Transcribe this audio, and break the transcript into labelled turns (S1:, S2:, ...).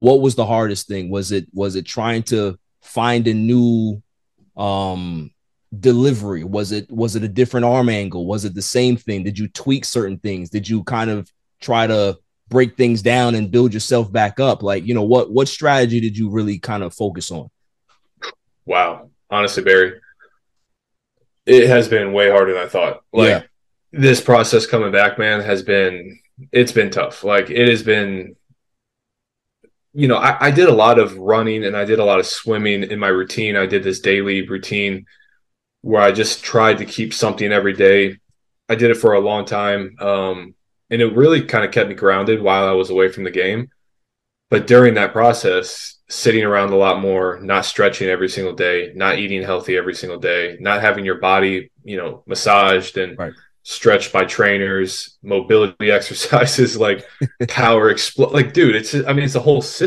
S1: what was the hardest thing? Was it was it trying to find a new um delivery? Was it was it a different arm angle? Was it the same thing? Did you tweak certain things? Did you kind of try to break things down and build yourself back up? Like, you know, what what strategy did you really kind of focus on?
S2: Wow. Honestly, Barry, it has been way harder than I thought. Like yeah. this process coming back, man, has been it's been tough. Like it has been you know, I, I did a lot of running and I did a lot of swimming in my routine. I did this daily routine where I just tried to keep something every day. I did it for a long time. Um, and it really kind of kept me grounded while I was away from the game. But during that process, sitting around a lot more, not stretching every single day, not eating healthy every single day, not having your body, you know, massaged and right. Stretched by trainers, mobility exercises like power explode. Like, dude, it's I mean, it's a whole system